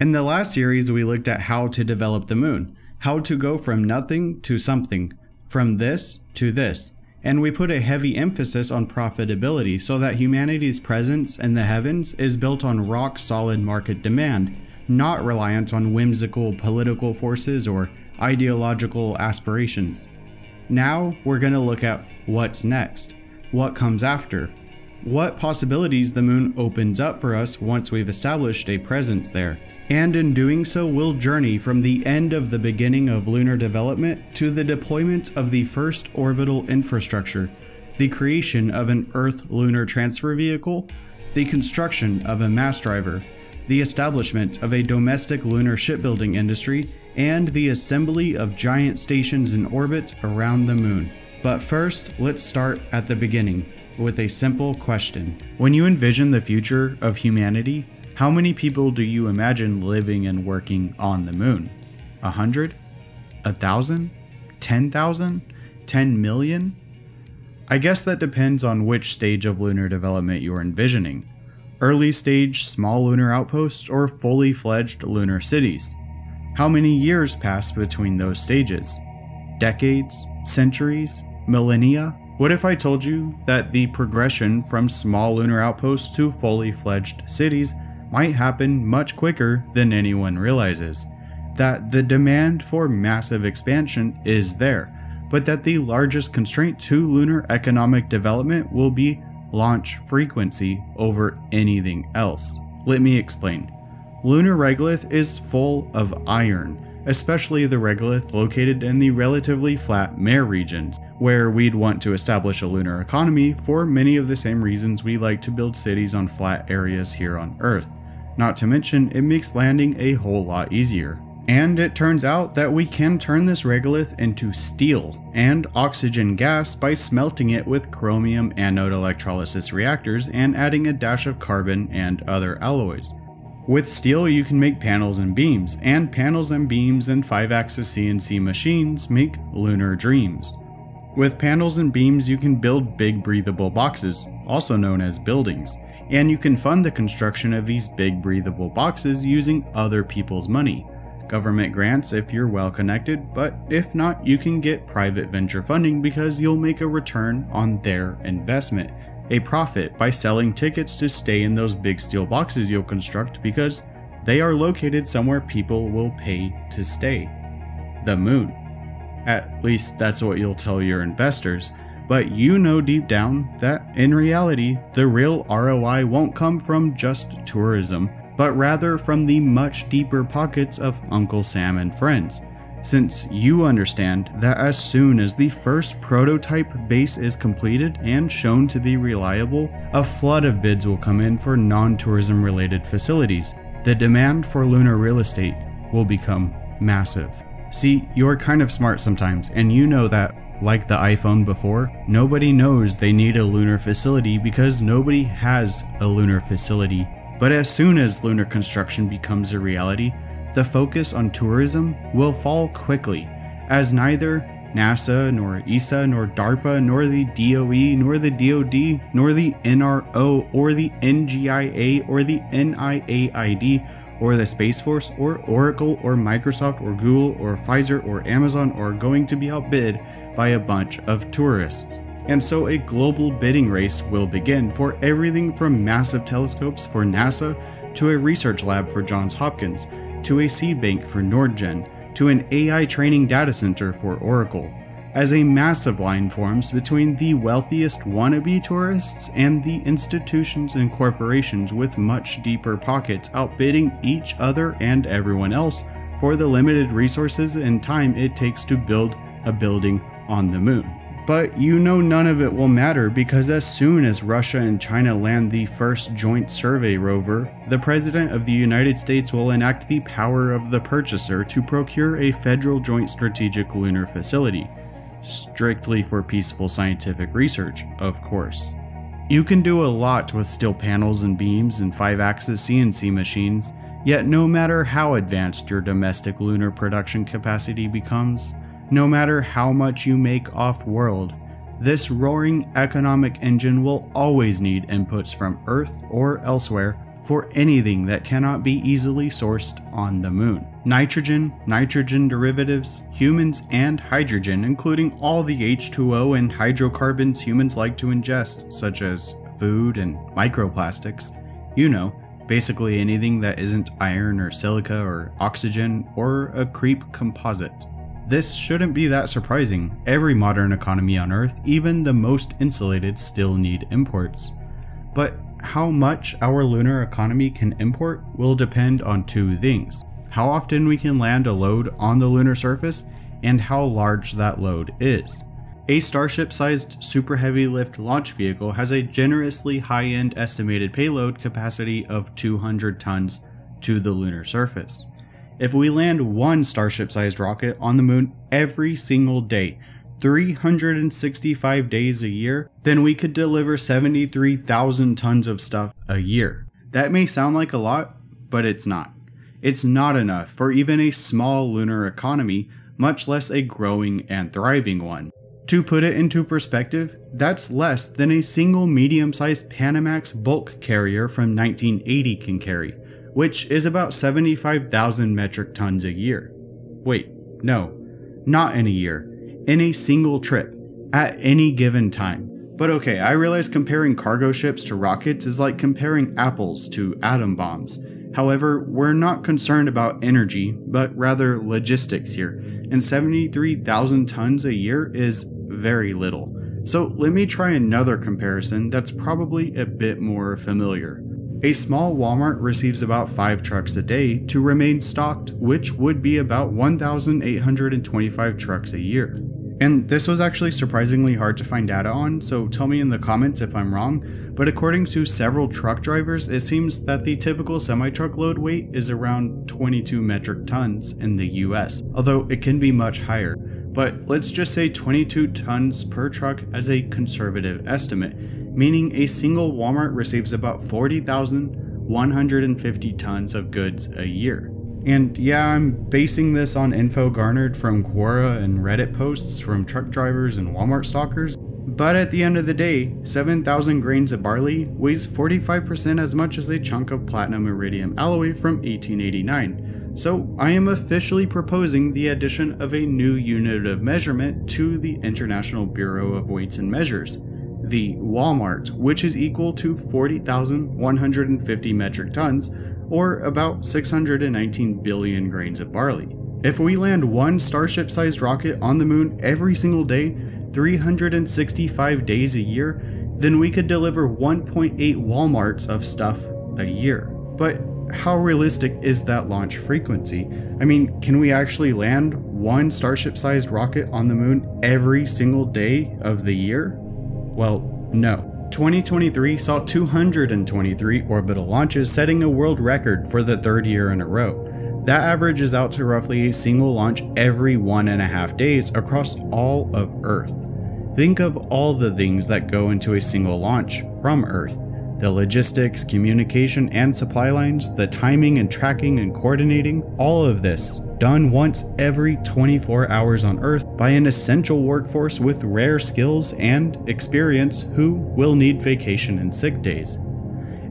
In the last series, we looked at how to develop the moon, how to go from nothing to something, from this to this, and we put a heavy emphasis on profitability so that humanity's presence in the heavens is built on rock solid market demand, not reliant on whimsical political forces or ideological aspirations. Now we're going to look at what's next, what comes after, what possibilities the moon opens up for us once we've established a presence there. And in doing so, we'll journey from the end of the beginning of lunar development to the deployment of the first orbital infrastructure, the creation of an Earth lunar transfer vehicle, the construction of a mass driver, the establishment of a domestic lunar shipbuilding industry, and the assembly of giant stations in orbit around the moon. But first, let's start at the beginning with a simple question. When you envision the future of humanity, how many people do you imagine living and working on the moon? A hundred? A thousand? Ten thousand? Ten million? I guess that depends on which stage of lunar development you're envisioning. Early stage small lunar outposts or fully fledged lunar cities. How many years pass between those stages? Decades? Centuries? Millennia? What if I told you that the progression from small lunar outposts to fully fledged cities might happen much quicker than anyone realizes? That the demand for massive expansion is there, but that the largest constraint to lunar economic development will be launch frequency over anything else. Let me explain. Lunar regolith is full of iron, especially the regolith located in the relatively flat mare regions, where we'd want to establish a lunar economy for many of the same reasons we like to build cities on flat areas here on Earth. Not to mention, it makes landing a whole lot easier. And it turns out that we can turn this regolith into steel and oxygen gas by smelting it with chromium anode electrolysis reactors and adding a dash of carbon and other alloys. With steel, you can make panels and beams, and panels and beams and 5 axis CNC machines make lunar dreams. With panels and beams, you can build big breathable boxes, also known as buildings, and you can fund the construction of these big breathable boxes using other people's money. Government grants if you're well connected, but if not, you can get private venture funding because you'll make a return on their investment a profit by selling tickets to stay in those big steel boxes you'll construct because they are located somewhere people will pay to stay. The moon. At least that's what you'll tell your investors, but you know deep down that in reality, the real ROI won't come from just tourism, but rather from the much deeper pockets of Uncle Sam and friends since you understand that as soon as the first prototype base is completed and shown to be reliable, a flood of bids will come in for non tourism related facilities. The demand for lunar real estate will become massive. See, you're kind of smart sometimes, and you know that, like the iPhone before, nobody knows they need a lunar facility because nobody has a lunar facility. But as soon as lunar construction becomes a reality, the focus on tourism will fall quickly, as neither NASA, nor ESA, nor DARPA, nor the DOE, nor the DoD, nor the NRO, or the NGIA, or the NIAID, or the Space Force, or Oracle, or Microsoft, or Google, or Pfizer, or Amazon are going to be outbid by a bunch of tourists. And so a global bidding race will begin for everything from massive telescopes for NASA to a research lab for Johns Hopkins to a seed bank for Nordgen, to an AI training data center for Oracle, as a massive line forms between the wealthiest wannabe tourists and the institutions and corporations with much deeper pockets outbidding each other and everyone else for the limited resources and time it takes to build a building on the moon. But you know none of it will matter because as soon as Russia and China land the first joint survey rover, the President of the United States will enact the power of the purchaser to procure a federal joint strategic lunar facility. Strictly for peaceful scientific research, of course. You can do a lot with steel panels and beams and 5 axis CNC machines, yet, no matter how advanced your domestic lunar production capacity becomes, no matter how much you make off world, this roaring economic engine will always need inputs from Earth or elsewhere for anything that cannot be easily sourced on the moon. Nitrogen, nitrogen derivatives, humans, and hydrogen, including all the H2O and hydrocarbons humans like to ingest, such as food and microplastics. You know, basically anything that isn't iron or silica or oxygen or a creep composite. This shouldn't be that surprising. Every modern economy on Earth, even the most insulated, still need imports. But how much our lunar economy can import will depend on two things how often we can land a load on the lunar surface, and how large that load is. A Starship sized super heavy lift launch vehicle has a generously high end estimated payload capacity of 200 tons to the lunar surface. If we land one Starship sized rocket on the moon every single day, 365 days a year, then we could deliver 73,000 tons of stuff a year. That may sound like a lot, but it's not. It's not enough for even a small lunar economy, much less a growing and thriving one. To put it into perspective, that's less than a single medium sized Panamax bulk carrier from 1980 can carry, which is about 75,000 metric tons a year. Wait, no, not in a year in a single trip at any given time. But okay, I realize comparing cargo ships to rockets is like comparing apples to atom bombs. However, we're not concerned about energy, but rather logistics here, and 73,000 tons a year is very little. So let me try another comparison that's probably a bit more familiar. A small Walmart receives about 5 trucks a day to remain stocked, which would be about 1,825 trucks a year. And this was actually surprisingly hard to find data on, so tell me in the comments if I'm wrong, but according to several truck drivers, it seems that the typical semi-truck load weight is around 22 metric tons in the US, although it can be much higher. But let's just say 22 tons per truck as a conservative estimate, meaning a single Walmart receives about 40,150 tons of goods a year. And yeah, I'm basing this on info garnered from Quora and Reddit posts from truck drivers and Walmart stalkers, but at the end of the day, 7,000 grains of barley weighs 45% as much as a chunk of platinum iridium alloy from 1889. So I am officially proposing the addition of a new unit of measurement to the International Bureau of Weights and Measures, the Walmart, which is equal to 40,150 metric tons, or about 619 billion grains of barley. If we land one Starship sized rocket on the moon every single day, 365 days a year, then we could deliver 1.8 Walmarts of stuff a year. But how realistic is that launch frequency? I mean, can we actually land one Starship sized rocket on the moon every single day of the year? Well, no. 2023 saw 223 orbital launches, setting a world record for the third year in a row. That averages out to roughly a single launch every one and a half days across all of Earth. Think of all the things that go into a single launch from Earth the logistics, communication, and supply lines, the timing and tracking and coordinating, all of this done once every 24 hours on Earth by an essential workforce with rare skills and experience who will need vacation and sick days.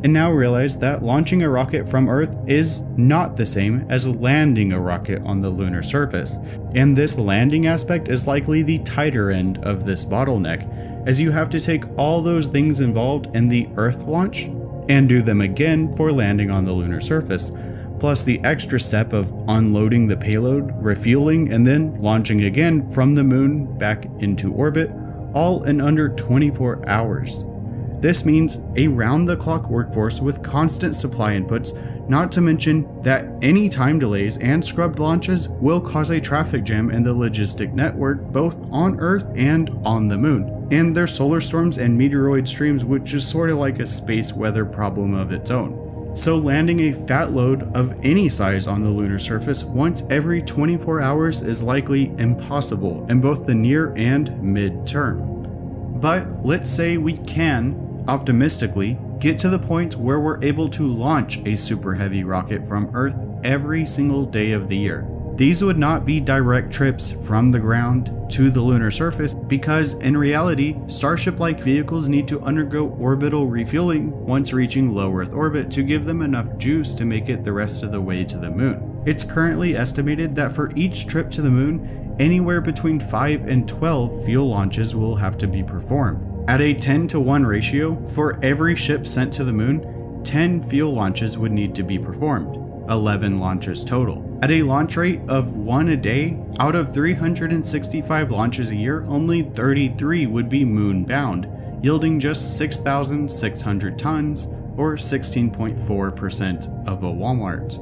And now realize that launching a rocket from Earth is not the same as landing a rocket on the lunar surface, and this landing aspect is likely the tighter end of this bottleneck as you have to take all those things involved in the Earth launch and do them again for landing on the lunar surface, plus the extra step of unloading the payload, refueling, and then launching again from the moon back into orbit, all in under 24 hours. This means a round the clock workforce with constant supply inputs not to mention that any time delays and scrubbed launches will cause a traffic jam in the logistic network both on Earth and on the Moon. And there's solar storms and meteoroid streams, which is sort of like a space weather problem of its own. So, landing a fat load of any size on the lunar surface once every 24 hours is likely impossible in both the near and mid term. But let's say we can, optimistically, get to the point where we're able to launch a super heavy rocket from Earth every single day of the year. These would not be direct trips from the ground to the lunar surface because, in reality, Starship like vehicles need to undergo orbital refueling once reaching low Earth orbit to give them enough juice to make it the rest of the way to the moon. It's currently estimated that for each trip to the moon, anywhere between 5 and 12 fuel launches will have to be performed. At a 10 to 1 ratio, for every ship sent to the moon, 10 fuel launches would need to be performed. 11 launches total. At a launch rate of 1 a day, out of 365 launches a year, only 33 would be moon bound, yielding just 6,600 tons, or 16.4% of a Walmart.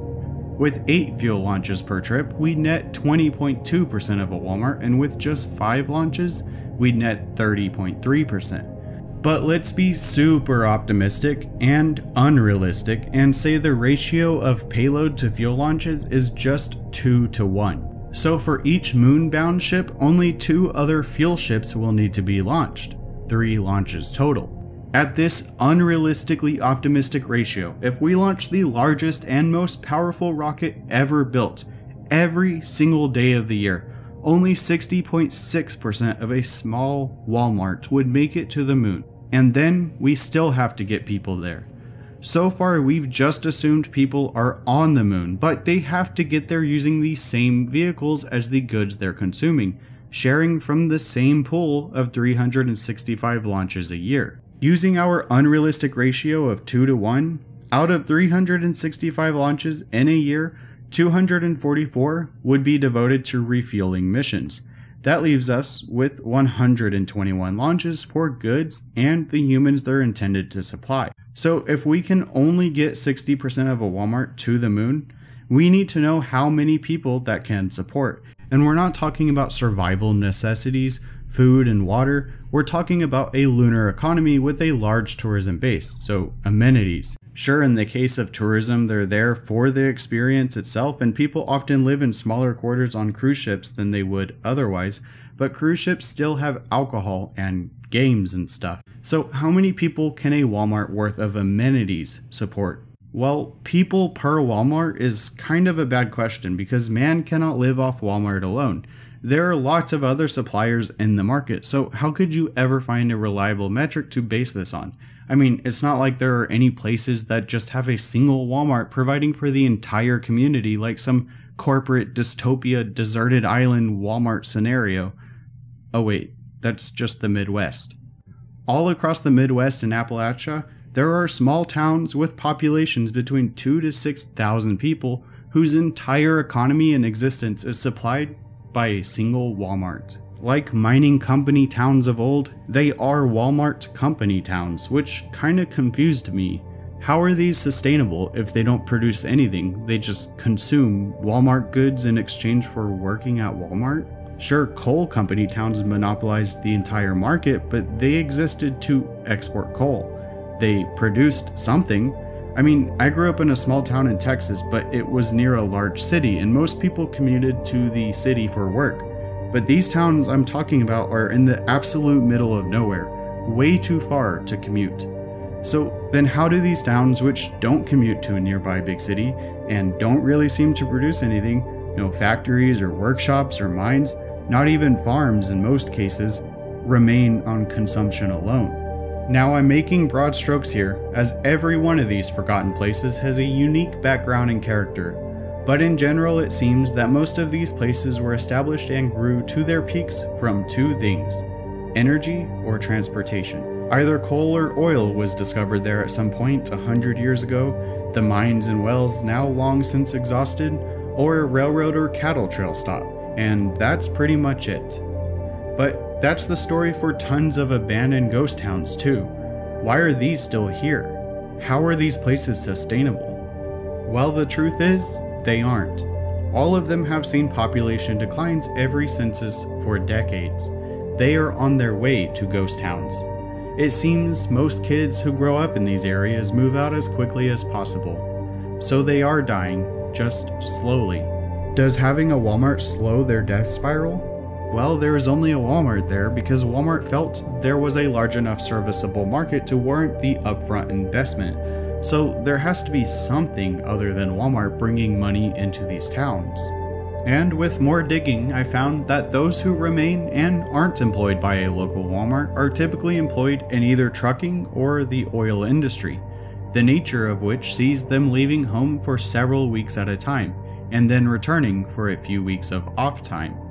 With 8 fuel launches per trip, we net 20.2% of a Walmart, and with just 5 launches, we net 30.3%. But let's be super optimistic and unrealistic and say the ratio of payload to fuel launches is just 2 to 1. So for each moonbound ship, only two other fuel ships will need to be launched, 3 launches total. At this unrealistically optimistic ratio, if we launch the largest and most powerful rocket ever built, every single day of the year, only 60.6% of a small Walmart would make it to the moon. And then we still have to get people there. So far, we've just assumed people are on the moon, but they have to get there using the same vehicles as the goods they're consuming, sharing from the same pool of 365 launches a year. Using our unrealistic ratio of 2 to 1, out of 365 launches in a year, 244 would be devoted to refueling missions. That leaves us with 121 launches for goods and the humans they're intended to supply. So, if we can only get 60% of a Walmart to the moon, we need to know how many people that can support. And we're not talking about survival necessities, food, and water. We're talking about a lunar economy with a large tourism base, so amenities. Sure, in the case of tourism, they're there for the experience itself, and people often live in smaller quarters on cruise ships than they would otherwise, but cruise ships still have alcohol and games and stuff. So, how many people can a Walmart worth of amenities support? Well, people per Walmart is kind of a bad question because man cannot live off Walmart alone. There are lots of other suppliers in the market, so how could you ever find a reliable metric to base this on? I mean, it's not like there are any places that just have a single Walmart providing for the entire community, like some corporate dystopia deserted island Walmart scenario. Oh, wait, that's just the Midwest. All across the Midwest and Appalachia, there are small towns with populations between 2 to 6,000 people whose entire economy and existence is supplied by a single Walmart. Like mining company towns of old, they are Walmart company towns, which kinda confused me. How are these sustainable if they don't produce anything? They just consume Walmart goods in exchange for working at Walmart? Sure, coal company towns monopolized the entire market, but they existed to export coal. They produced something. I mean, I grew up in a small town in Texas, but it was near a large city, and most people commuted to the city for work. But these towns I'm talking about are in the absolute middle of nowhere, way too far to commute. So then, how do these towns, which don't commute to a nearby big city and don't really seem to produce anything no factories or workshops or mines, not even farms in most cases, remain on consumption alone? Now, I'm making broad strokes here, as every one of these forgotten places has a unique background and character, but in general, it seems that most of these places were established and grew to their peaks from two things energy or transportation. Either coal or oil was discovered there at some point a hundred years ago, the mines and wells now long since exhausted, or a railroad or cattle trail stop, and that's pretty much it. But that's the story for tons of abandoned ghost towns, too. Why are these still here? How are these places sustainable? Well, the truth is, they aren't. All of them have seen population declines every census for decades. They are on their way to ghost towns. It seems most kids who grow up in these areas move out as quickly as possible. So they are dying, just slowly. Does having a Walmart slow their death spiral? Well, there is only a Walmart there because Walmart felt there was a large enough serviceable market to warrant the upfront investment so there has to be something other than Walmart bringing money into these towns. And with more digging, I found that those who remain and aren't employed by a local Walmart are typically employed in either trucking or the oil industry, the nature of which sees them leaving home for several weeks at a time, and then returning for a few weeks of off time.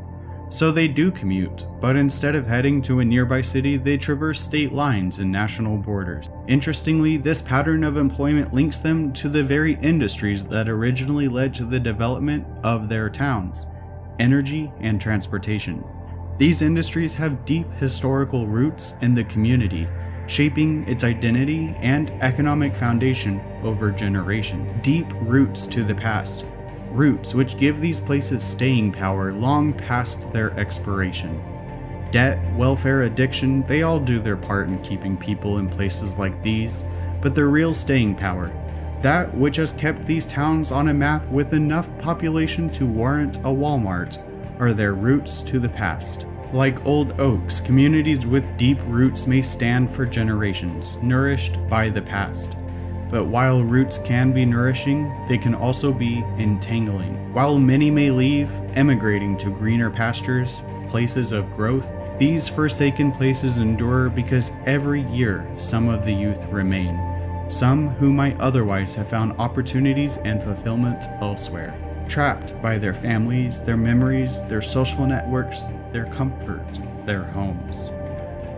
So they do commute, but instead of heading to a nearby city, they traverse state lines and national borders. Interestingly, this pattern of employment links them to the very industries that originally led to the development of their towns energy and transportation. These industries have deep historical roots in the community, shaping its identity and economic foundation over generations. Deep roots to the past, roots which give these places staying power long past their expiration. Debt, welfare, addiction, they all do their part in keeping people in places like these, but the real staying power, that which has kept these towns on a map with enough population to warrant a Walmart, are their roots to the past. Like old oaks, communities with deep roots may stand for generations, nourished by the past. But while roots can be nourishing, they can also be entangling. While many may leave, emigrating to greener pastures, places of growth, these forsaken places endure because every year some of the youth remain, some who might otherwise have found opportunities and fulfillment elsewhere. Trapped by their families, their memories, their social networks, their comfort, their homes.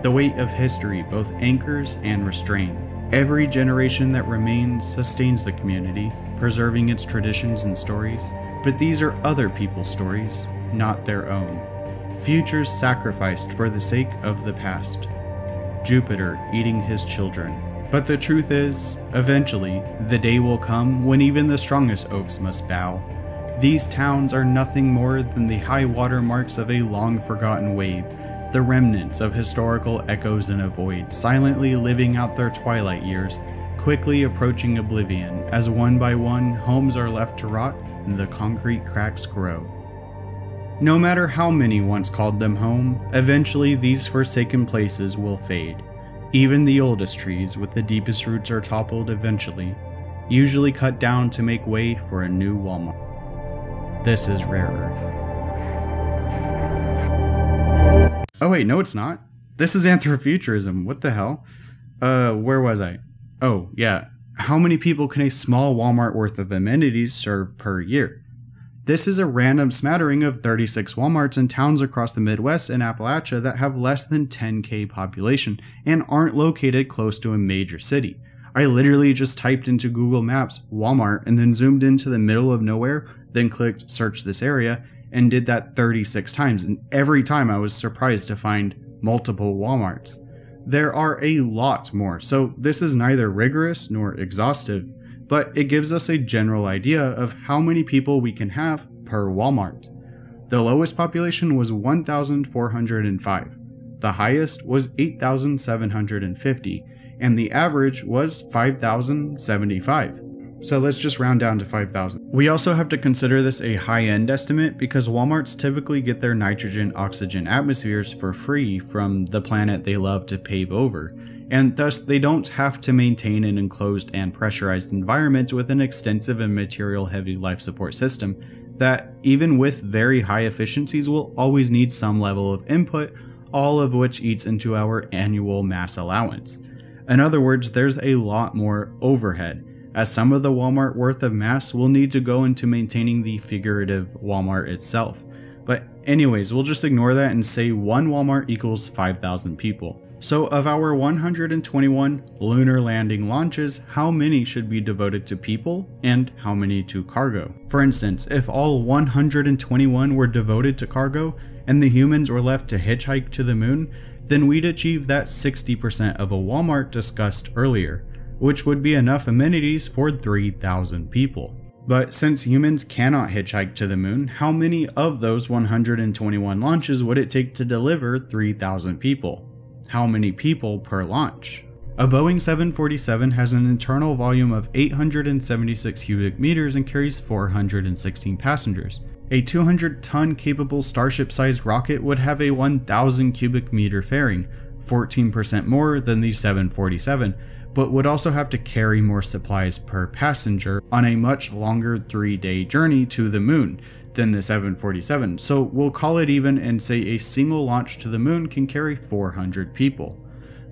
The weight of history both anchors and restrains. Every generation that remains sustains the community, preserving its traditions and stories, but these are other people's stories, not their own. Futures sacrificed for the sake of the past. Jupiter eating his children. But the truth is, eventually, the day will come when even the strongest oaks must bow. These towns are nothing more than the high water marks of a long forgotten wave the remnants of historical echoes in a void, silently living out their twilight years, quickly approaching oblivion as one by one homes are left to rot and the concrete cracks grow. No matter how many once called them home, eventually these forsaken places will fade. Even the oldest trees with the deepest roots are toppled eventually, usually cut down to make way for a new Walmart. This is Rare Earth. Oh wait, no, it's not. This is anthrofuturism. What the hell? Uh, where was I? Oh yeah. How many people can a small Walmart worth of amenities serve per year? This is a random smattering of 36 Walmarts in towns across the Midwest and Appalachia that have less than 10k population and aren't located close to a major city. I literally just typed into Google Maps Walmart and then zoomed into the middle of nowhere, then clicked search this area, and did that 36 times. And every time I was surprised to find multiple Walmarts. There are a lot more, so this is neither rigorous nor exhaustive, but it gives us a general idea of how many people we can have per Walmart. The lowest population was 1,405, the highest was 8,750, and the average was 5,075. So let's just round down to 5,000. We also have to consider this a high-end estimate because Walmarts typically get their nitrogen oxygen atmospheres for free from the planet they love to pave over, and thus they don't have to maintain an enclosed and pressurized environment with an extensive and material-heavy life support system that, even with very high efficiencies, will always need some level of input, all of which eats into our annual mass allowance. In other words, there's a lot more overhead, as some of the Walmart worth of mass will need to go into maintaining the figurative Walmart itself. But anyways, we'll just ignore that and say one Walmart equals 5,000 people. So of our 121 lunar landing launches, how many should be devoted to people and how many to cargo? For instance, if all 121 were devoted to cargo and the humans were left to hitchhike to the moon, then we'd achieve that 60% of a Walmart discussed earlier which would be enough amenities for 3,000 people. But since humans cannot hitchhike to the moon, how many of those 121 launches would it take to deliver 3,000 people? How many people per launch? A Boeing 747 has an internal volume of 876 cubic meters and carries 416 passengers. A 200 ton capable Starship sized rocket would have a 1000 cubic meter fairing, 14% more than the 747, but would also have to carry more supplies per passenger on a much longer three day journey to the moon than the 747, so we'll call it even and say a single launch to the moon can carry 400 people.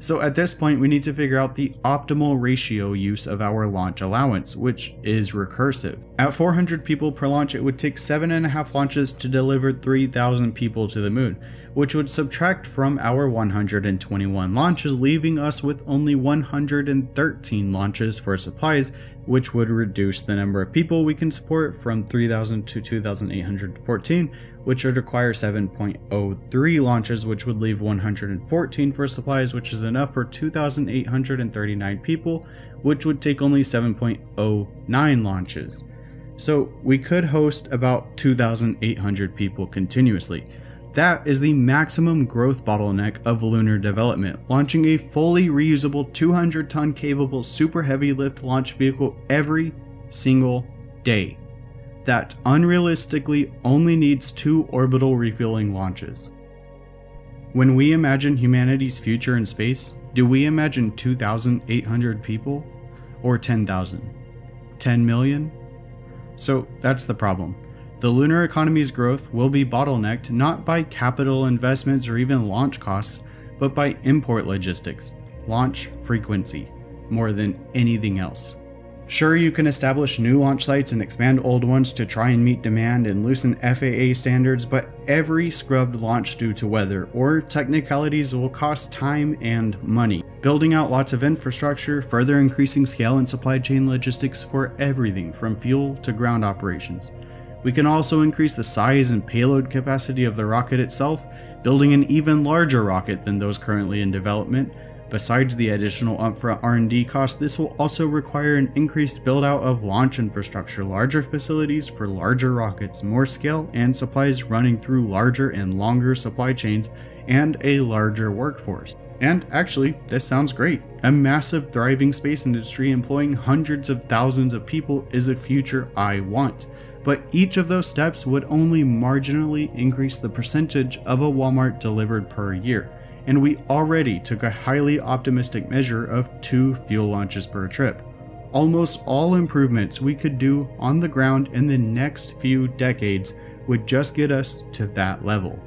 So at this point, we need to figure out the optimal ratio use of our launch allowance, which is recursive. At 400 people per launch, it would take 7.5 launches to deliver 3,000 people to the moon, which would subtract from our 121 launches, leaving us with only 113 launches for supplies, which would reduce the number of people we can support from 3,000 to 2,814, which would require 7.03 launches, which would leave 114 for supplies, which is enough for 2,839 people, which would take only 7.09 launches. So we could host about 2,800 people continuously. That is the maximum growth bottleneck of lunar development, launching a fully reusable 200 ton capable super heavy lift launch vehicle every single day that unrealistically only needs two orbital refueling launches. When we imagine humanity's future in space, do we imagine 2,800 people? Or 10,000? 10 million? So that's the problem. The lunar economy's growth will be bottlenecked not by capital investments or even launch costs, but by import logistics, launch frequency, more than anything else. Sure, you can establish new launch sites and expand old ones to try and meet demand and loosen FAA standards, but every scrubbed launch due to weather or technicalities will cost time and money. Building out lots of infrastructure, further increasing scale and supply chain logistics for everything from fuel to ground operations. We can also increase the size and payload capacity of the rocket itself, building an even larger rocket than those currently in development, Besides the additional upfront R&D costs, this will also require an increased build-out of launch infrastructure, larger facilities for larger rockets, more scale and supplies running through larger and longer supply chains, and a larger workforce. And actually, this sounds great. A massive thriving space industry employing hundreds of thousands of people is a future I want. But each of those steps would only marginally increase the percentage of a Walmart delivered per year and we already took a highly optimistic measure of two fuel launches per trip. Almost all improvements we could do on the ground in the next few decades would just get us to that level.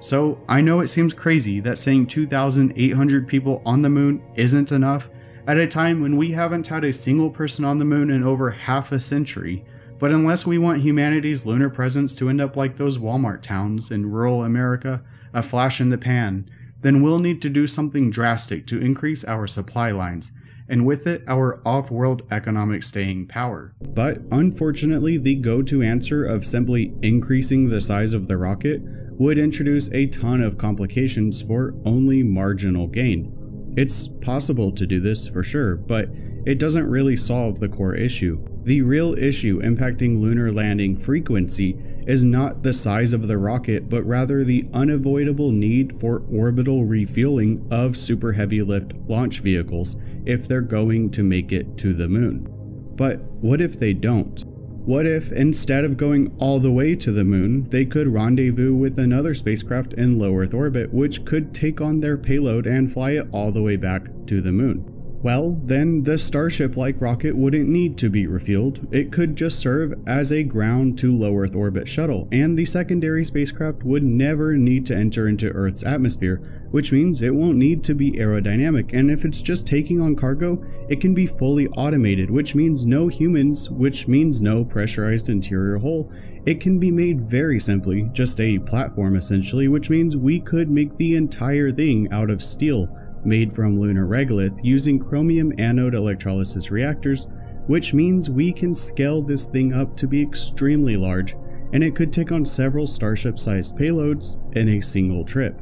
So I know it seems crazy that saying 2,800 people on the moon isn't enough at a time when we haven't had a single person on the moon in over half a century. But unless we want humanity's lunar presence to end up like those Walmart towns in rural America, a flash in the pan, then we'll need to do something drastic to increase our supply lines, and with it, our off world economic staying power. But unfortunately, the go to answer of simply increasing the size of the rocket would introduce a ton of complications for only marginal gain. It's possible to do this for sure, but it doesn't really solve the core issue. The real issue impacting lunar landing frequency is not the size of the rocket, but rather the unavoidable need for orbital refueling of super heavy lift launch vehicles if they're going to make it to the moon. But what if they don't? What if, instead of going all the way to the moon, they could rendezvous with another spacecraft in low Earth orbit, which could take on their payload and fly it all the way back to the moon? Well, then the Starship-like rocket wouldn't need to be refueled. It could just serve as a ground to low Earth orbit shuttle, and the secondary spacecraft would never need to enter into Earth's atmosphere, which means it won't need to be aerodynamic, and if it's just taking on cargo, it can be fully automated, which means no humans, which means no pressurized interior hull. It can be made very simply, just a platform essentially, which means we could make the entire thing out of steel made from lunar regolith using chromium anode electrolysis reactors, which means we can scale this thing up to be extremely large, and it could take on several Starship-sized payloads in a single trip.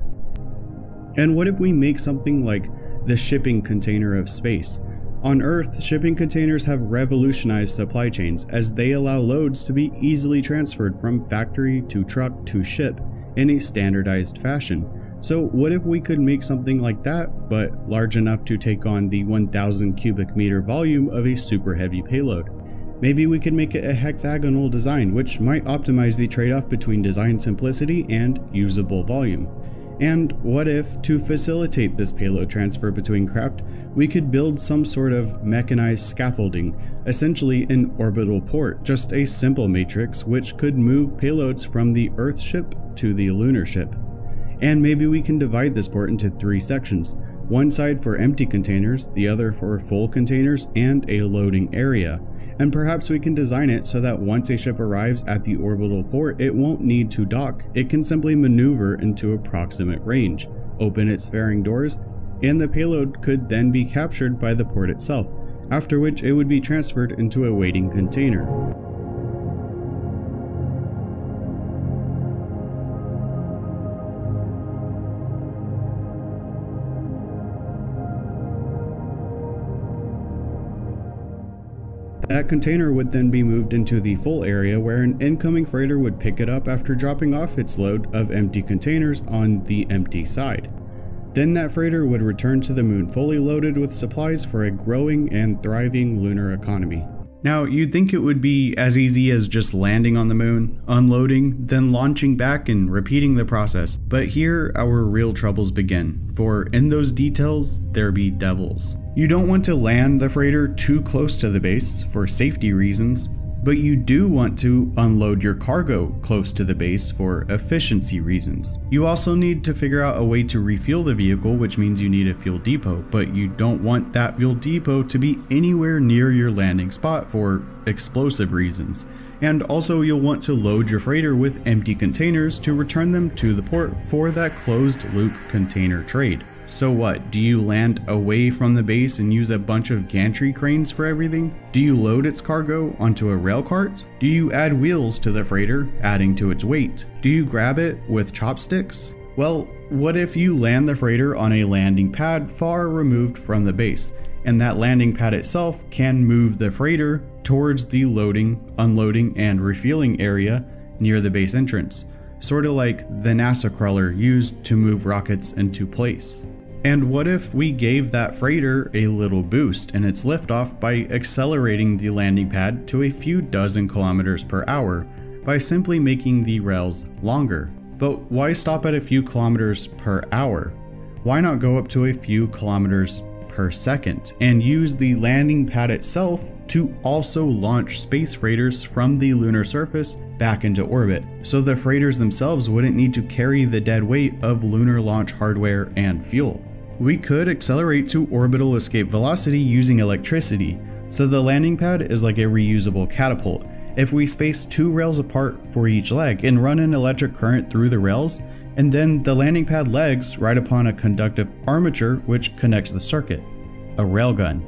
And what if we make something like the shipping container of space? On Earth, shipping containers have revolutionized supply chains as they allow loads to be easily transferred from factory to truck to ship in a standardized fashion, so what if we could make something like that, but large enough to take on the 1000 cubic meter volume of a super heavy payload? Maybe we could make it a hexagonal design, which might optimize the trade-off between design simplicity and usable volume. And what if, to facilitate this payload transfer between craft, we could build some sort of mechanized scaffolding, essentially an orbital port, just a simple matrix which could move payloads from the Earth ship to the lunar ship. And maybe we can divide this port into three sections, one side for empty containers, the other for full containers, and a loading area and perhaps we can design it so that once a ship arrives at the orbital port, it won't need to dock. It can simply maneuver into approximate range, open its fairing doors, and the payload could then be captured by the port itself, after which it would be transferred into a waiting container. That container would then be moved into the full area where an incoming freighter would pick it up after dropping off its load of empty containers on the empty side. Then that freighter would return to the moon fully loaded with supplies for a growing and thriving lunar economy. Now, you'd think it would be as easy as just landing on the moon, unloading, then launching back and repeating the process. But here our real troubles begin, for in those details there be devils. You don't want to land the freighter too close to the base for safety reasons, but you do want to unload your cargo close to the base for efficiency reasons. You also need to figure out a way to refuel the vehicle, which means you need a fuel depot, but you don't want that fuel depot to be anywhere near your landing spot for explosive reasons. And also you'll want to load your freighter with empty containers to return them to the port for that closed loop container trade. So what, do you land away from the base and use a bunch of gantry cranes for everything? Do you load its cargo onto a rail cart? Do you add wheels to the freighter, adding to its weight? Do you grab it with chopsticks? Well, what if you land the freighter on a landing pad far removed from the base, and that landing pad itself can move the freighter towards the loading, unloading, and refueling area near the base entrance, sort of like the NASA crawler used to move rockets into place. And what if we gave that freighter a little boost in its liftoff by accelerating the landing pad to a few dozen kilometers per hour by simply making the rails longer? But why stop at a few kilometers per hour? Why not go up to a few kilometers per second and use the landing pad itself to also launch space freighters from the lunar surface back into orbit, so the freighters themselves wouldn't need to carry the dead weight of lunar launch hardware and fuel. We could accelerate to orbital escape velocity using electricity, so the landing pad is like a reusable catapult. If we space two rails apart for each leg and run an electric current through the rails, and then the landing pad legs ride upon a conductive armature which connects the circuit, a railgun.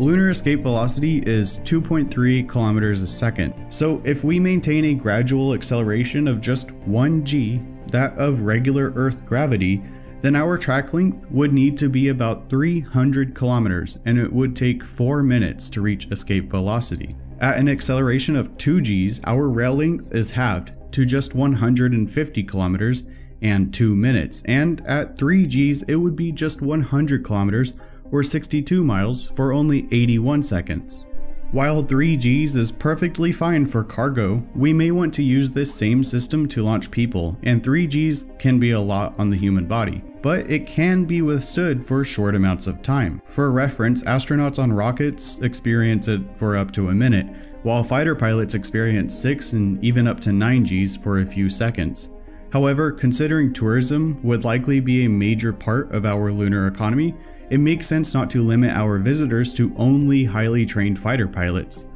Lunar escape velocity is 2.3 kilometers a second, so if we maintain a gradual acceleration of just 1 g, that of regular Earth gravity, then our track length would need to be about 300 kilometers and it would take 4 minutes to reach escape velocity. At an acceleration of 2 g's, our rail length is halved to just 150 kilometers and 2 minutes, and at 3 g's it would be just 100 kilometers or 62 miles for only 81 seconds. While 3Gs is perfectly fine for cargo, we may want to use this same system to launch people, and 3Gs can be a lot on the human body, but it can be withstood for short amounts of time. For reference, astronauts on rockets experience it for up to a minute, while fighter pilots experience 6 and even up to 9Gs for a few seconds. However, considering tourism would likely be a major part of our lunar economy, it makes sense not to limit our visitors to only highly trained fighter pilots.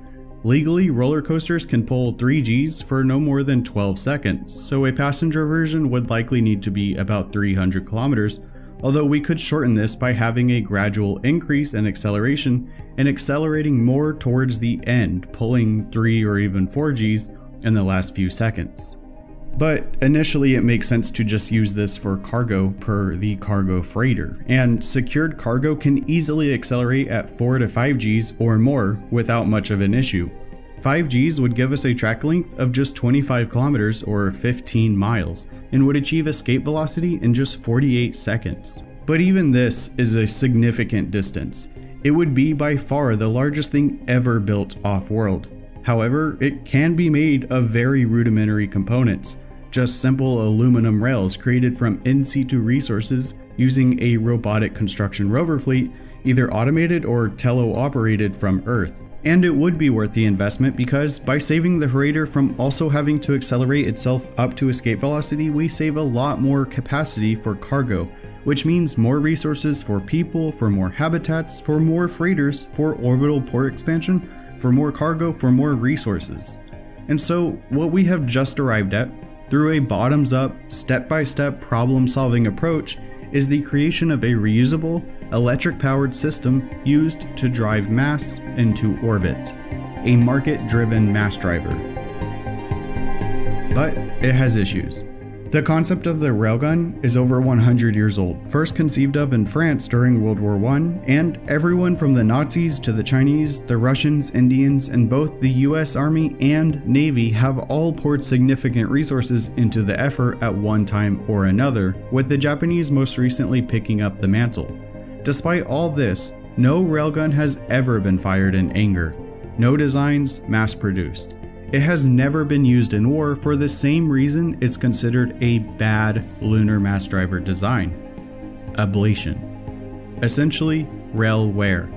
Legally, roller coasters can pull 3Gs for no more than 12 seconds, so a passenger version would likely need to be about 300 kilometers, although we could shorten this by having a gradual increase in acceleration and accelerating more towards the end, pulling 3 or even 4Gs in the last few seconds. But initially it makes sense to just use this for cargo per the cargo freighter, and secured cargo can easily accelerate at 4 to 5 Gs or more without much of an issue. 5 Gs would give us a track length of just 25 kilometers or 15 miles, and would achieve escape velocity in just 48 seconds. But even this is a significant distance. It would be by far the largest thing ever built off-world. However, it can be made of very rudimentary components, just simple aluminum rails created from in situ resources using a robotic construction rover fleet, either automated or teleoperated from Earth. And it would be worth the investment because by saving the freighter from also having to accelerate itself up to escape velocity, we save a lot more capacity for cargo, which means more resources for people, for more habitats, for more freighters, for orbital port expansion, for more cargo, for more resources. And so, what we have just arrived at, through a bottoms up, step by step problem solving approach, is the creation of a reusable, electric powered system used to drive mass into orbit, a market driven mass driver. But it has issues. The concept of the railgun is over 100 years old, first conceived of in France during World War I, and everyone from the Nazis to the Chinese, the Russians, Indians, and both the US Army and Navy have all poured significant resources into the effort at one time or another, with the Japanese most recently picking up the mantle. Despite all this, no railgun has ever been fired in anger, no designs mass produced. It has never been used in war for the same reason it's considered a bad lunar mass driver design ablation. Essentially, rail wear,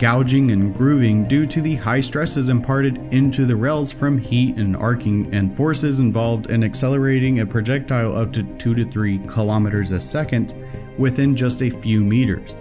gouging and grooving due to the high stresses imparted into the rails from heat and arcing and forces involved in accelerating a projectile up to 2 to 3 kilometers a second within just a few meters.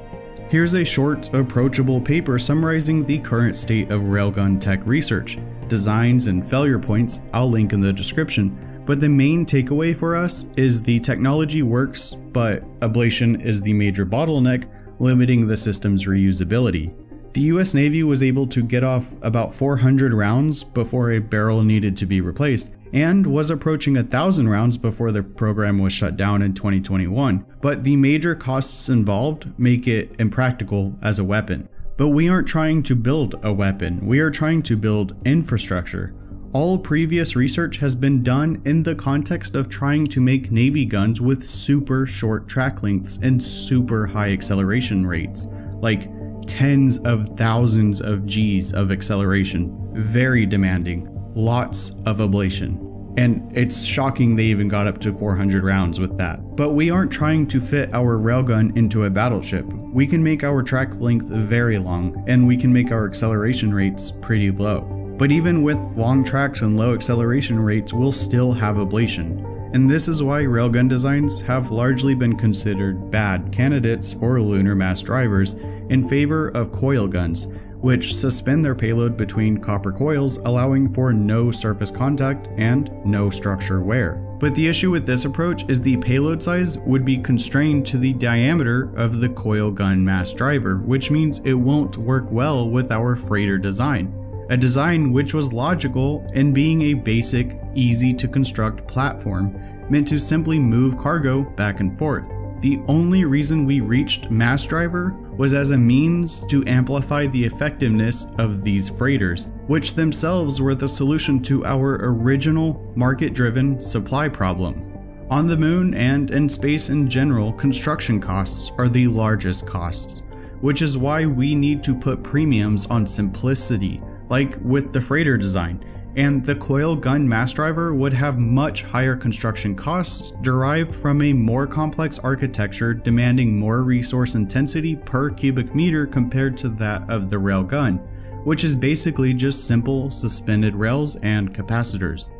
Here's a short, approachable paper summarizing the current state of railgun tech research designs, and failure points I'll link in the description. But the main takeaway for us is the technology works, but ablation is the major bottleneck, limiting the system's reusability. The US Navy was able to get off about 400 rounds before a barrel needed to be replaced, and was approaching 1,000 rounds before the program was shut down in 2021. But the major costs involved make it impractical as a weapon. But we aren't trying to build a weapon, we are trying to build infrastructure. All previous research has been done in the context of trying to make Navy guns with super short track lengths and super high acceleration rates, like tens of thousands of Gs of acceleration. Very demanding, lots of ablation. And it's shocking they even got up to 400 rounds with that. But we aren't trying to fit our railgun into a battleship. We can make our track length very long, and we can make our acceleration rates pretty low. But even with long tracks and low acceleration rates, we'll still have ablation. And this is why railgun designs have largely been considered bad candidates for lunar mass drivers in favor of coil guns, which suspend their payload between copper coils, allowing for no surface contact and no structure wear. But the issue with this approach is the payload size would be constrained to the diameter of the coil gun mass driver, which means it won't work well with our freighter design. A design which was logical in being a basic, easy to construct platform meant to simply move cargo back and forth. The only reason we reached mass driver was as a means to amplify the effectiveness of these freighters, which themselves were the solution to our original market driven supply problem. On the moon and in space in general, construction costs are the largest costs, which is why we need to put premiums on simplicity, like with the freighter design, and the coil gun mass driver would have much higher construction costs derived from a more complex architecture demanding more resource intensity per cubic meter compared to that of the rail gun, which is basically just simple suspended rails and capacitors.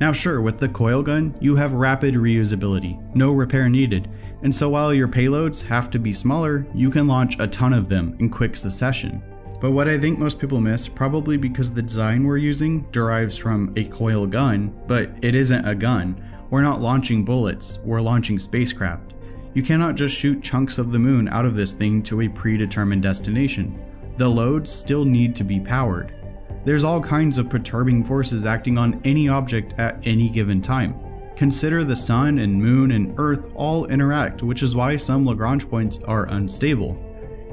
Now sure, with the coil gun, you have rapid reusability, no repair needed, and so while your payloads have to be smaller, you can launch a ton of them in quick succession. But what I think most people miss, probably because the design we're using derives from a coil gun, but it isn't a gun. We're not launching bullets, we're launching spacecraft. You cannot just shoot chunks of the moon out of this thing to a predetermined destination. The loads still need to be powered. There's all kinds of perturbing forces acting on any object at any given time. Consider the sun and moon and earth all interact, which is why some Lagrange points are unstable.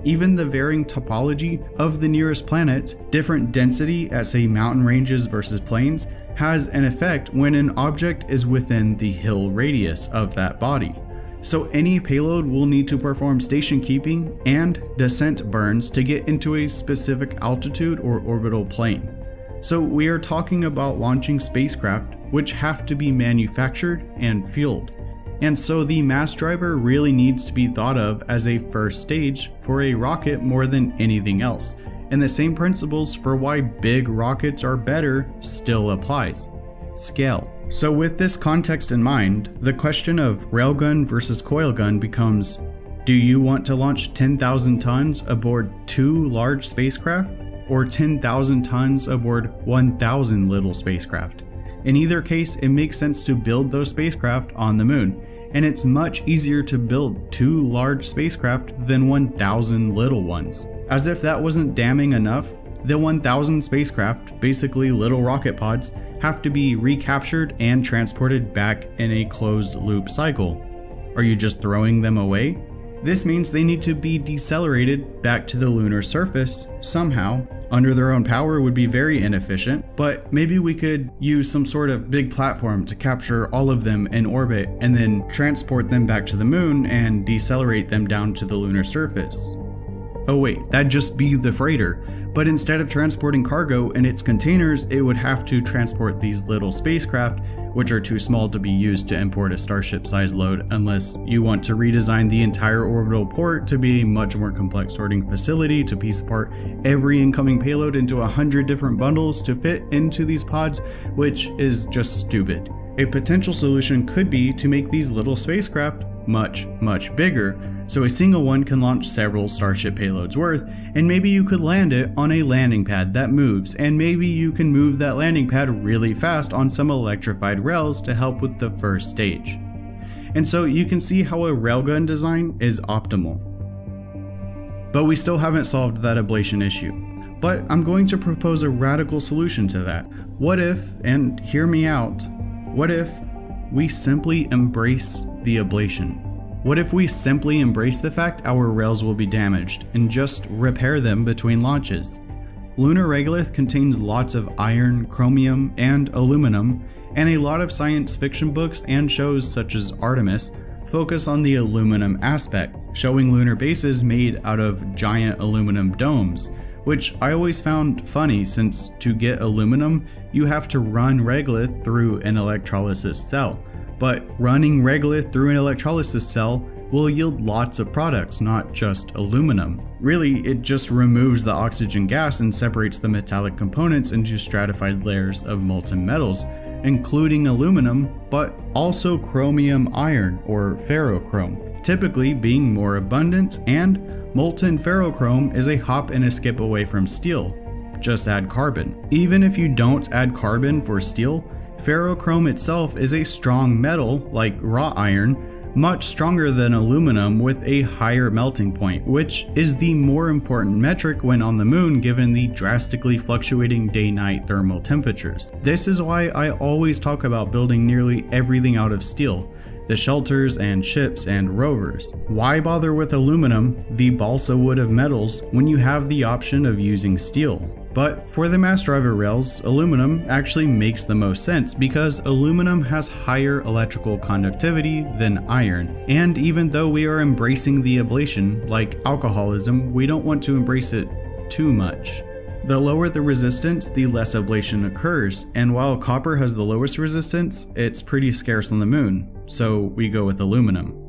Even the varying topology of the nearest planet, different density at say mountain ranges versus plains, has an effect when an object is within the hill radius of that body. So any payload will need to perform station keeping and descent burns to get into a specific altitude or orbital plane. So we are talking about launching spacecraft which have to be manufactured and fueled. And so the mass driver really needs to be thought of as a first stage for a rocket more than anything else. And the same principles for why big rockets are better still applies. Scale. So with this context in mind, the question of railgun versus coil gun becomes do you want to launch 10,000 tons aboard two large spacecraft or 10,000 tons aboard 1,000 little spacecraft? In either case, it makes sense to build those spacecraft on the moon, and it's much easier to build two large spacecraft than 1,000 little ones. As if that wasn't damning enough, the 1,000 spacecraft, basically little rocket pods, have to be recaptured and transported back in a closed loop cycle. Are you just throwing them away? This means they need to be decelerated back to the lunar surface somehow. Under their own power would be very inefficient, but maybe we could use some sort of big platform to capture all of them in orbit and then transport them back to the moon and decelerate them down to the lunar surface. Oh wait, that'd just be the freighter, but instead of transporting cargo in its containers, it would have to transport these little spacecraft which are too small to be used to import a Starship size load unless you want to redesign the entire orbital port to be a much more complex sorting facility to piece apart every incoming payload into a hundred different bundles to fit into these pods, which is just stupid. A potential solution could be to make these little spacecraft much, much bigger, so a single one can launch several Starship payloads worth, and maybe you could land it on a landing pad that moves, and maybe you can move that landing pad really fast on some electrified rails to help with the first stage. And so you can see how a railgun design is optimal. But we still haven't solved that ablation issue. But I'm going to propose a radical solution to that. What if, and hear me out, what if we simply embrace the ablation? What if we simply embrace the fact our rails will be damaged and just repair them between launches? Lunar regolith contains lots of iron, chromium, and aluminum, and a lot of science fiction books and shows such as Artemis focus on the aluminum aspect, showing lunar bases made out of giant aluminum domes, which I always found funny since to get aluminum, you have to run regolith through an electrolysis cell but running regolith through an electrolysis cell will yield lots of products, not just aluminum. Really, it just removes the oxygen gas and separates the metallic components into stratified layers of molten metals, including aluminum, but also chromium iron or ferrochrome, typically being more abundant, and molten ferrochrome is a hop and a skip away from steel. Just add carbon. Even if you don't add carbon for steel, Ferrochrome itself is a strong metal, like raw iron, much stronger than aluminum with a higher melting point, which is the more important metric when on the moon given the drastically fluctuating day-night thermal temperatures. This is why I always talk about building nearly everything out of steel, the shelters and ships and rovers. Why bother with aluminum, the balsa wood of metals, when you have the option of using steel? But for the mass driver rails, aluminum actually makes the most sense because aluminum has higher electrical conductivity than iron. And even though we are embracing the ablation, like alcoholism, we don't want to embrace it too much. The lower the resistance, the less ablation occurs, and while copper has the lowest resistance, it's pretty scarce on the moon, so we go with aluminum.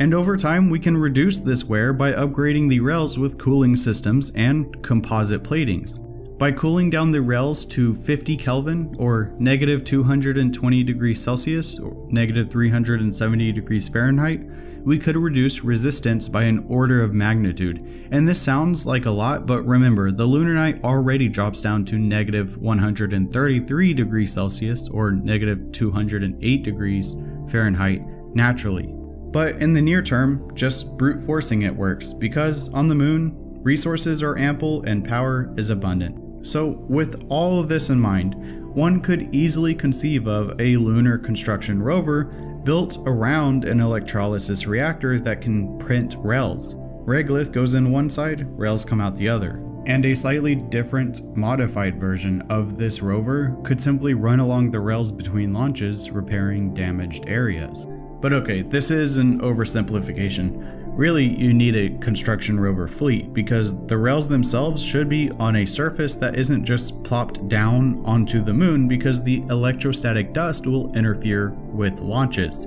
And over time, we can reduce this wear by upgrading the rails with cooling systems and composite platings. By cooling down the rails to 50 Kelvin or negative 220 degrees Celsius or negative 370 degrees Fahrenheit, we could reduce resistance by an order of magnitude. And this sounds like a lot, but remember, the lunar night already drops down to negative 133 degrees Celsius or negative 208 degrees Fahrenheit naturally. But in the near term, just brute forcing it works, because on the moon, resources are ample and power is abundant. So, with all of this in mind, one could easily conceive of a lunar construction rover built around an electrolysis reactor that can print rails. Regolith goes in one side, rails come out the other. And a slightly different, modified version of this rover could simply run along the rails between launches, repairing damaged areas. But okay, this is an oversimplification. Really, you need a construction rover fleet because the rails themselves should be on a surface that isn't just plopped down onto the moon because the electrostatic dust will interfere with launches.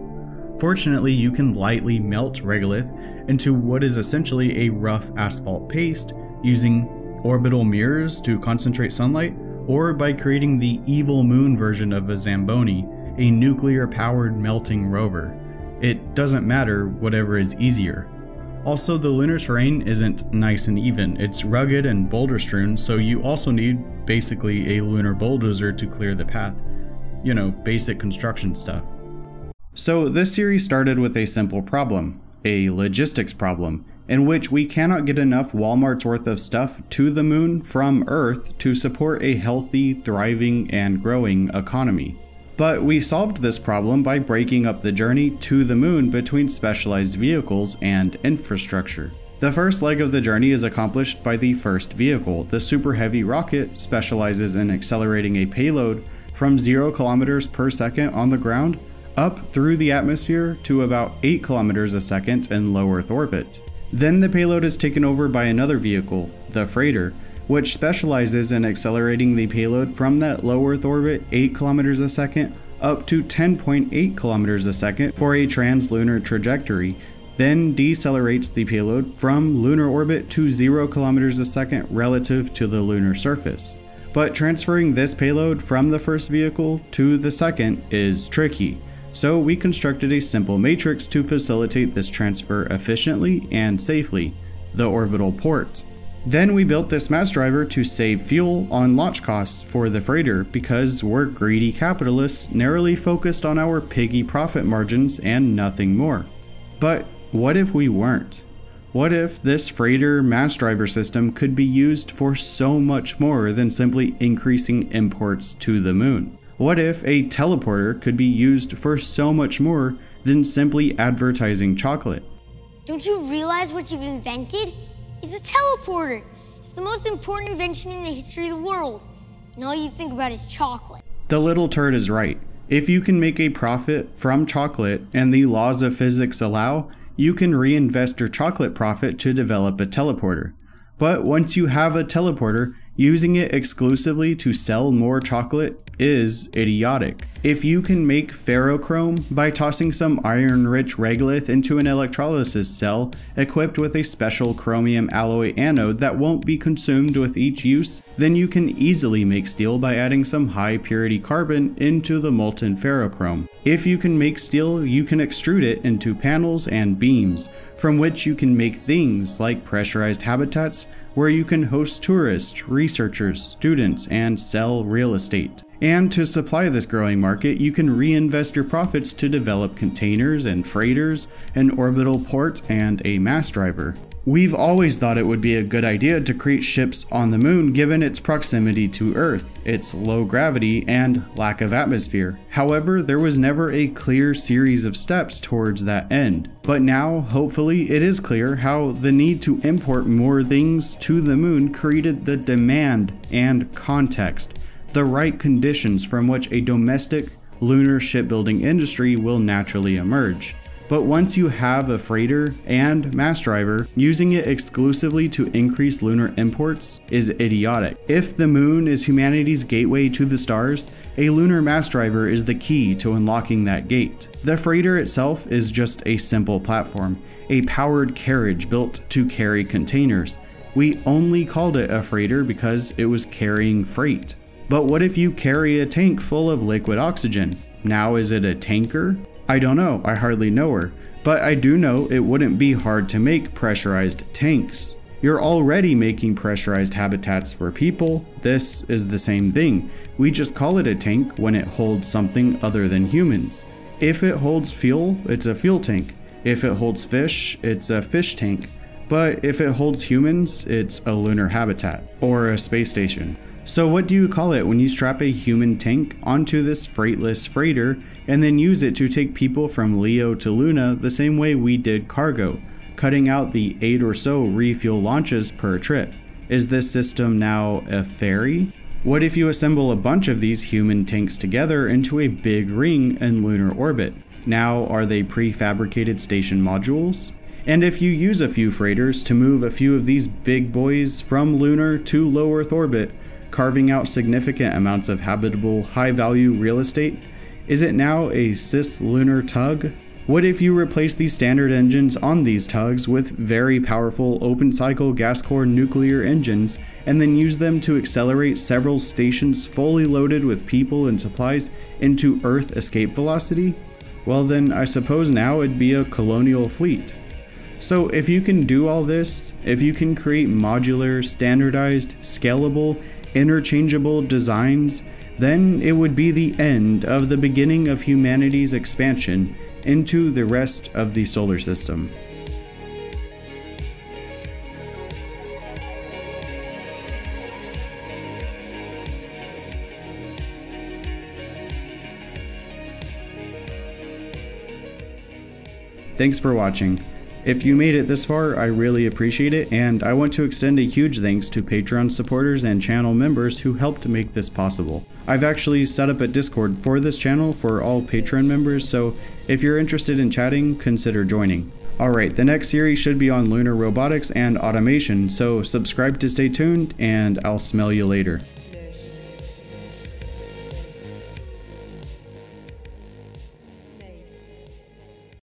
Fortunately, you can lightly melt regolith into what is essentially a rough asphalt paste using orbital mirrors to concentrate sunlight, or by creating the evil moon version of a Zamboni, a nuclear powered melting rover. It doesn't matter, whatever is easier. Also, the lunar terrain isn't nice and even, it's rugged and boulder strewn, so you also need basically a lunar bulldozer to clear the path. You know, basic construction stuff. So, this series started with a simple problem a logistics problem, in which we cannot get enough Walmart's worth of stuff to the moon from Earth to support a healthy, thriving, and growing economy. But we solved this problem by breaking up the journey to the moon between specialized vehicles and infrastructure. The first leg of the journey is accomplished by the first vehicle. The Super Heavy rocket specializes in accelerating a payload from 0 kilometers per second on the ground up through the atmosphere to about 8 kilometers a second in low Earth orbit. Then the payload is taken over by another vehicle, the freighter, which specializes in accelerating the payload from that low Earth orbit 8 kilometers a second up to 10.8 kilometers a second for a translunar trajectory, then decelerates the payload from lunar orbit to 0 kilometers a second relative to the lunar surface. But transferring this payload from the first vehicle to the second is tricky, so we constructed a simple matrix to facilitate this transfer efficiently and safely, the orbital port. Then we built this mass driver to save fuel on launch costs for the freighter because we're greedy capitalists narrowly focused on our piggy profit margins and nothing more. But what if we weren't? What if this freighter mass driver system could be used for so much more than simply increasing imports to the moon? What if a teleporter could be used for so much more than simply advertising chocolate? Don't you realize what you've invented? It's a teleporter. It's the most important invention in the history of the world. And all you think about is chocolate. The little turd is right. If you can make a profit from chocolate and the laws of physics allow, you can reinvest your chocolate profit to develop a teleporter. But once you have a teleporter, Using it exclusively to sell more chocolate is idiotic. If you can make ferrochrome by tossing some iron-rich regolith into an electrolysis cell equipped with a special chromium alloy anode that won't be consumed with each use, then you can easily make steel by adding some high-purity carbon into the molten ferrochrome. If you can make steel, you can extrude it into panels and beams, from which you can make things like pressurized habitats, where you can host tourists, researchers, students, and sell real estate. And to supply this growing market, you can reinvest your profits to develop containers and freighters, an orbital port, and a mass driver. We've always thought it would be a good idea to create ships on the moon given its proximity to Earth, its low gravity, and lack of atmosphere. However, there was never a clear series of steps towards that end. But now, hopefully, it is clear how the need to import more things to the moon created the demand and context, the right conditions from which a domestic lunar shipbuilding industry will naturally emerge. But once you have a freighter and mass driver, using it exclusively to increase lunar imports is idiotic. If the moon is humanity's gateway to the stars, a lunar mass driver is the key to unlocking that gate. The freighter itself is just a simple platform, a powered carriage built to carry containers. We only called it a freighter because it was carrying freight. But what if you carry a tank full of liquid oxygen? Now is it a tanker? I don't know, I hardly know her, but I do know it wouldn't be hard to make pressurized tanks. You're already making pressurized habitats for people, this is the same thing. We just call it a tank when it holds something other than humans. If it holds fuel, it's a fuel tank. If it holds fish, it's a fish tank. But if it holds humans, it's a lunar habitat, or a space station. So what do you call it when you strap a human tank onto this freightless freighter and then use it to take people from Leo to Luna the same way we did cargo, cutting out the 8 or so refuel launches per trip. Is this system now a ferry? What if you assemble a bunch of these human tanks together into a big ring in lunar orbit? Now, are they prefabricated station modules? And if you use a few freighters to move a few of these big boys from lunar to low Earth orbit, carving out significant amounts of habitable, high value real estate, is it now a cislunar tug? What if you replace the standard engines on these tugs with very powerful open cycle gas core nuclear engines and then use them to accelerate several stations fully loaded with people and supplies into Earth escape velocity? Well, then I suppose now it'd be a colonial fleet. So, if you can do all this, if you can create modular, standardized, scalable, interchangeable designs, then it would be the end of the beginning of humanity's expansion into the rest of the solar system. Thanks for watching. If you made it this far, I really appreciate it, and I want to extend a huge thanks to Patreon supporters and channel members who helped make this possible. I've actually set up a Discord for this channel for all Patreon members, so if you're interested in chatting, consider joining. Alright, the next series should be on lunar robotics and automation, so subscribe to stay tuned, and I'll smell you later.